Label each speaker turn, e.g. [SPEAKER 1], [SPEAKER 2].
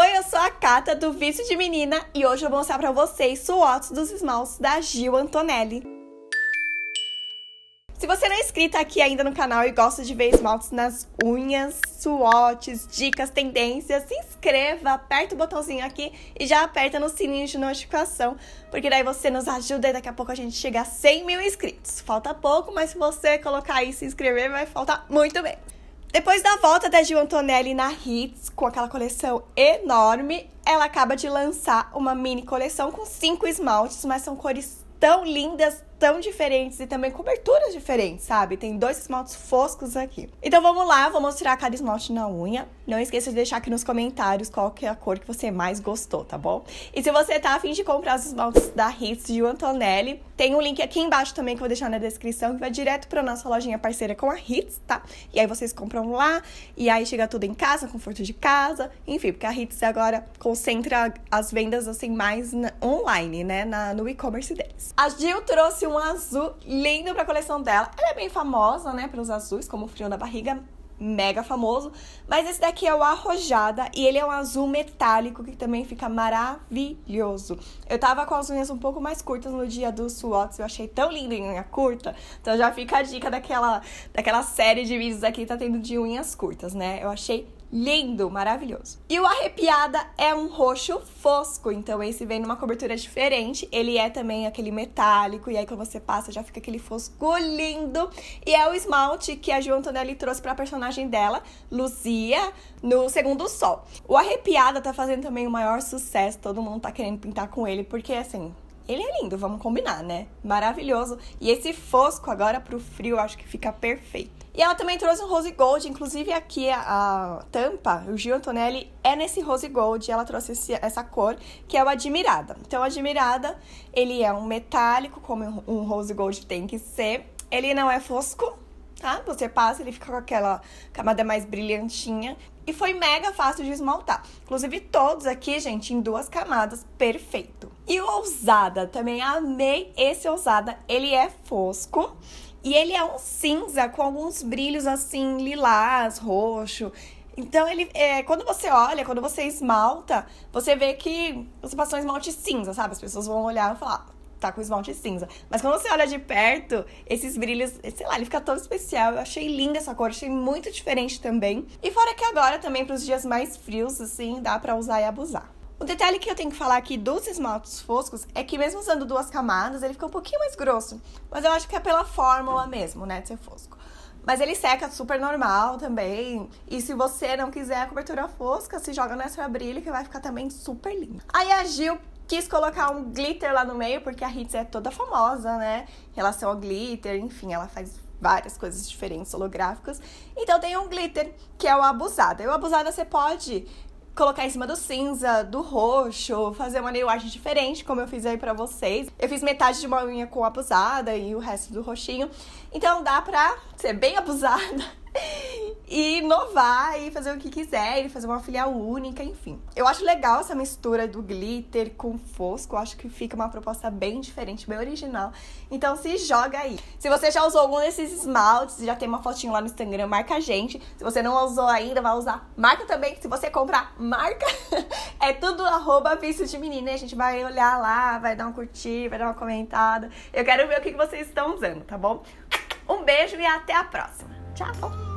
[SPEAKER 1] Oi, eu sou a Cata do Vício de Menina e hoje eu vou mostrar pra vocês swatches dos esmaltes da Gil Antonelli. Se você não é inscrita aqui ainda no canal e gosta de ver esmaltes nas unhas, swatches, dicas, tendências, se inscreva, aperta o botãozinho aqui e já aperta no sininho de notificação, porque daí você nos ajuda e daqui a pouco a gente chega a 100 mil inscritos. Falta pouco, mas se você colocar aí e se inscrever, vai faltar muito bem. Depois da volta da Gil Antonelli na Hits, com aquela coleção enorme, ela acaba de lançar uma mini coleção com cinco esmaltes, mas são cores tão lindas, tão diferentes e também coberturas diferentes, sabe? Tem dois esmaltes foscos aqui. Então vamos lá, vou mostrar cada esmalte na unha. Não esqueça de deixar aqui nos comentários qual que é a cor que você mais gostou, tá bom? E se você tá afim de comprar os esmaltes da Hits de Antonelli, tem um link aqui embaixo também que eu vou deixar na descrição, que vai direto pra nossa lojinha parceira com a Hits, tá? E aí vocês compram lá, e aí chega tudo em casa, conforto de casa, enfim, porque a Hits agora concentra as vendas assim mais online, né? Na, no e-commerce deles. A Gil trouxe um azul lindo pra coleção dela. Ela é bem famosa, né, pelos azuis, como o frio na barriga, mega famoso. Mas esse daqui é o Arrojada e ele é um azul metálico que também fica maravilhoso. Eu tava com as unhas um pouco mais curtas no dia dos SWOTs, eu achei tão lindo em unha curta. Então já fica a dica daquela, daquela série de vídeos aqui que tá tendo de unhas curtas, né? Eu achei lindo, maravilhoso. E o Arrepiada é um roxo fosco, então esse vem numa cobertura diferente. Ele é também aquele metálico, e aí quando você passa já fica aquele fosco lindo. E é o esmalte que a Gil Antonelli trouxe pra personagem dela, Luzia, no Segundo Sol. O Arrepiada tá fazendo também o maior sucesso, todo mundo tá querendo pintar com ele, porque assim, ele é lindo, vamos combinar, né? Maravilhoso. E esse fosco agora pro frio, acho que fica perfeito. E ela também trouxe um rose gold, inclusive aqui a, a tampa, o Gil Antonelli é nesse rose gold, ela trouxe esse, essa cor, que é o Admirada. Então, o Admirada, ele é um metálico, como um rose gold tem que ser. Ele não é fosco, tá? Você passa, ele fica com aquela camada mais brilhantinha. E foi mega fácil de esmaltar. Inclusive, todos aqui, gente, em duas camadas, perfeito. E o Ousada, também amei esse Ousada. Ele é fosco. E ele é um cinza com alguns brilhos assim, lilás, roxo. Então, ele, é, quando você olha, quando você esmalta, você vê que você passou um esmalte cinza, sabe? As pessoas vão olhar e falar, tá com esmalte cinza. Mas quando você olha de perto, esses brilhos, sei lá, ele fica todo especial. Eu achei linda essa cor, achei muito diferente também. E fora que agora também, para os dias mais frios, assim, dá para usar e abusar. O detalhe que eu tenho que falar aqui dos esmaltes foscos é que mesmo usando duas camadas, ele fica um pouquinho mais grosso. Mas eu acho que é pela fórmula mesmo, né, de ser fosco. Mas ele seca super normal também. E se você não quiser a cobertura fosca, se joga nessa brilho que vai ficar também super lindo. Aí a Gil quis colocar um glitter lá no meio, porque a Hits é toda famosa, né? Em relação ao glitter, enfim, ela faz várias coisas diferentes holográficas. Então tem um glitter que é o abusada. E o abusada você pode colocar em cima do cinza, do roxo, fazer uma nail art diferente, como eu fiz aí pra vocês. Eu fiz metade de uma unha com abusada e o resto do roxinho. Então dá pra ser bem abusada e inovar e fazer o que quiser, e fazer uma filial única, enfim. Eu acho legal essa mistura do glitter com fosco, acho que fica uma proposta bem diferente, bem original. Então se joga aí. Se você já usou algum desses esmaltes, já tem uma fotinho lá no Instagram, marca a gente. Se você não usou ainda, vai usar, marca também. Se você comprar, marca. é tudo arroba vício de menina, e a gente vai olhar lá, vai dar um curtir, vai dar uma comentada. Eu quero ver o que vocês estão usando, tá bom? Um beijo e até a próxima. Tchau!